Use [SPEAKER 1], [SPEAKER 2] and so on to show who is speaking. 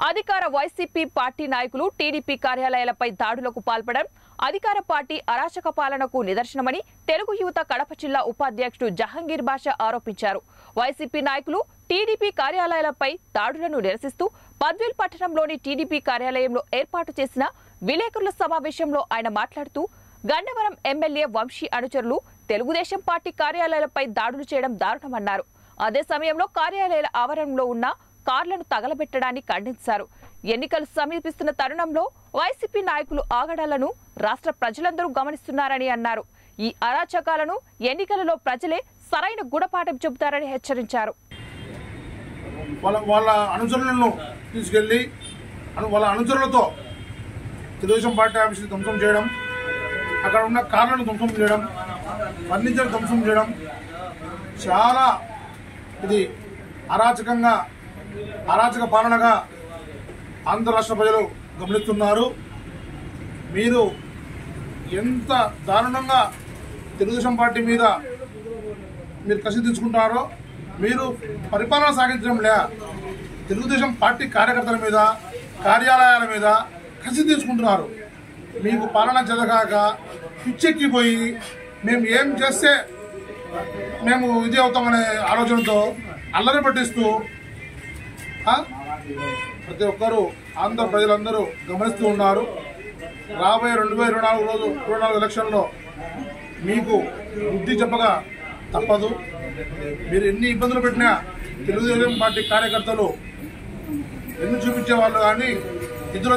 [SPEAKER 1] అధికార YCP party నాయకులు TDP కార్యాలయాలపై దాడులకు పాల్పడడం అధికార పార్టీ అరాచక పాలనకు నిదర్శనమని తెలుగు యువత కడప జిల్లా ఉపాధ్యక్షుడు జహంగీర్ బాషా ఆరోపించారు. వైసీపీ నాయకులు టీడీపీ కార్యాలయాలపై దాడులను నిరసిస్తూ పద్వేల్ పట్టణంలోని టీడీపీ కార్యాలయంలో ఏర్పాటు చేసిన విలేకరుల సమావేశంలో ఆయన మాట్లాడుతూ గండవరం ఎమ్మెల్యే వంశీ అనుచరులు తెలుగుదేశం పార్టీ కార్యాలయాలపై దాడులు చేయడం దారుణమన్నారు. అదే సమయంలో కార్యాలయాల ఆవరణలో ఉన్న కార్లను తగలబెట్టడాన్ని ఖండించారు. ఎన్నికలు సమీపిస్తున్న తరుణంలో వైసీపీ నాయకులు ఆగడాలను రాష్ట్ర ప్రజలందరూ గమనిస్తున్నారని అన్నారు. ఈ అరాచకాలను ఎన్నికలలో ప్రజలే సరైన గుణపాఠం చెబుతారని హెచ్చరించారు.
[SPEAKER 2] వాళ్ళ అనుచరులను తీసుకెళ్ళి వాళ్ళ అనుచరులతో తెలుగుదేశం పార్టీ ఆఫీసులు ధ్వంసం చేయడం అక్కడ ఉన్న కార్లను ధ్వంసం చేయడం ఫర్నిచర్ ధ్వంసం చేయడం చాలా ఇది అరాచకంగా అరాచక పాలనగా ఆంధ్ర రాష్ట్ర ప్రజలు గమనిస్తున్నారు. మీరు ఎంత దారుణంగా తెలుగుదేశం పార్టీ మీద మీరు కసి తెచ్చుకుంటారో మీరు పరిపాలన సాగించడం లే తెలుగుదేశం పార్టీ కార్యకర్తల మీద కార్యాలయాల మీద కసి తీసుకుంటున్నారు మీకు పాలన జరగాక పిచ్చెక్కిపోయి మేము ఏం చేస్తే మేము ఇది అవుతామనే ఆలోచనతో అల్లరి పట్టిస్తూ ప్రతి ఒక్కరూ ఆంధ్ర ప్రజలందరూ గమనిస్తూ ఉన్నారు. రాబోయే రెండు వేల ఇరవై నాలుగు రోజు ఇరవై నాలుగు ఎలక్షన్లో మీకు బుద్ధి చెప్పగా తప్పదు. మీరు ఎన్ని ఇబ్బందులు పెట్టినా తెలుగుదేశం పార్టీ కార్యకర్తలు ఎన్ని చూపించే వాళ్ళు కానీ ఇద్దరు